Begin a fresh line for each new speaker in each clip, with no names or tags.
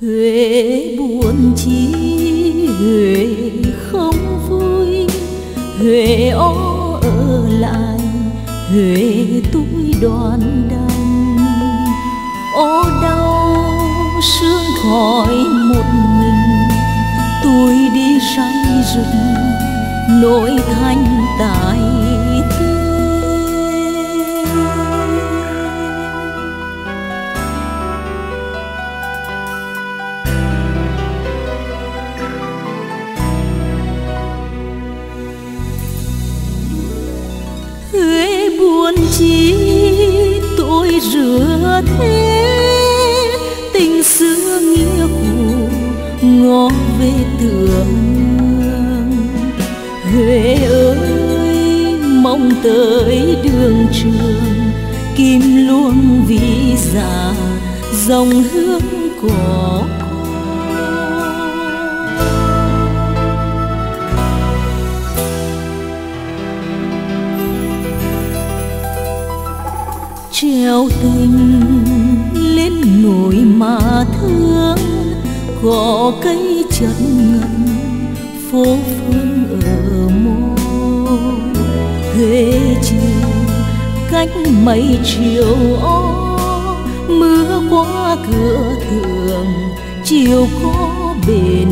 buồn chi, huế không vui huế ó ở lại, huế tôi đoàn đành ô đau sương khỏi một mình tôi đi say rừng, nỗi thanh tài. Chi tôi rửa thế. Tình xưa nghĩa cũ ngó về tưởng huế ơi, mong tới đường trường, kim luông vì già, dòng hương của treo tình lên nỗi mà thương. Gò cây chật ngân phố phương ở mô huế chiều, cách mấy chiều ó mưa qua cửa thường, chiều có bền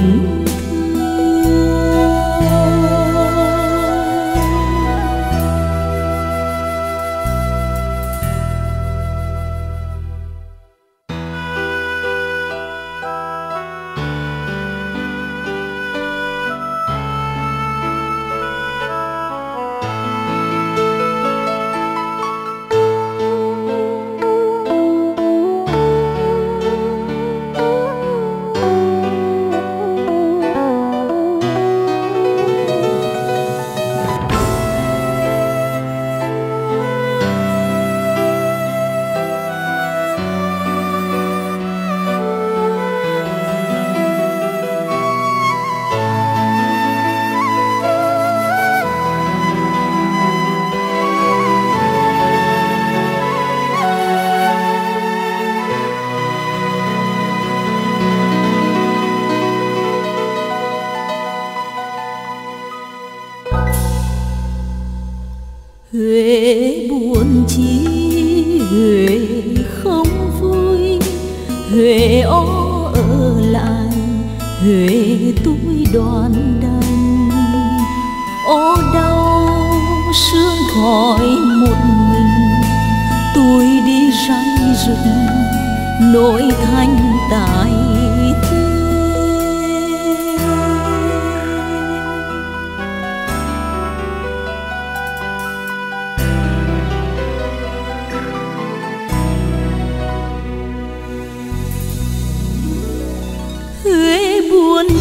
huế ó ở lại, huế tôi đoàn đành. Ó đau sương khỏi một mình, tôi đi say rừng nỗi thanh tài thương.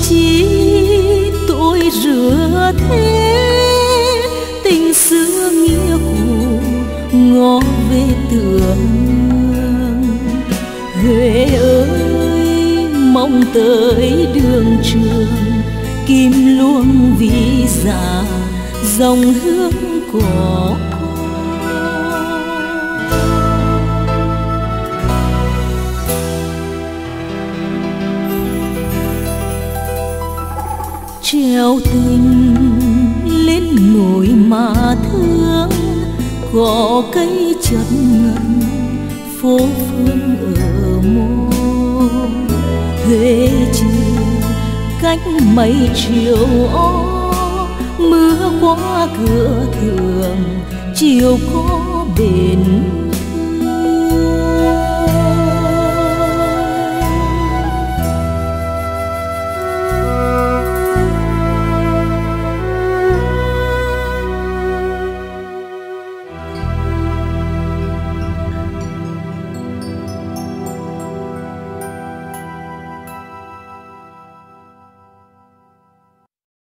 Chi tôi rửa thế? Tình xưa nghĩa cũ ngó về tưởng huế ơi, mong tới đường trường, kim luông vì già, dòng hương của treo tình lên nỗi mà thương. Gò cây chật ngần, phố phương ở mô huế chiều cách mấy chiều ó mưa qua cửa thường chiều có bền